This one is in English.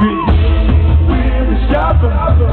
We're the shopping.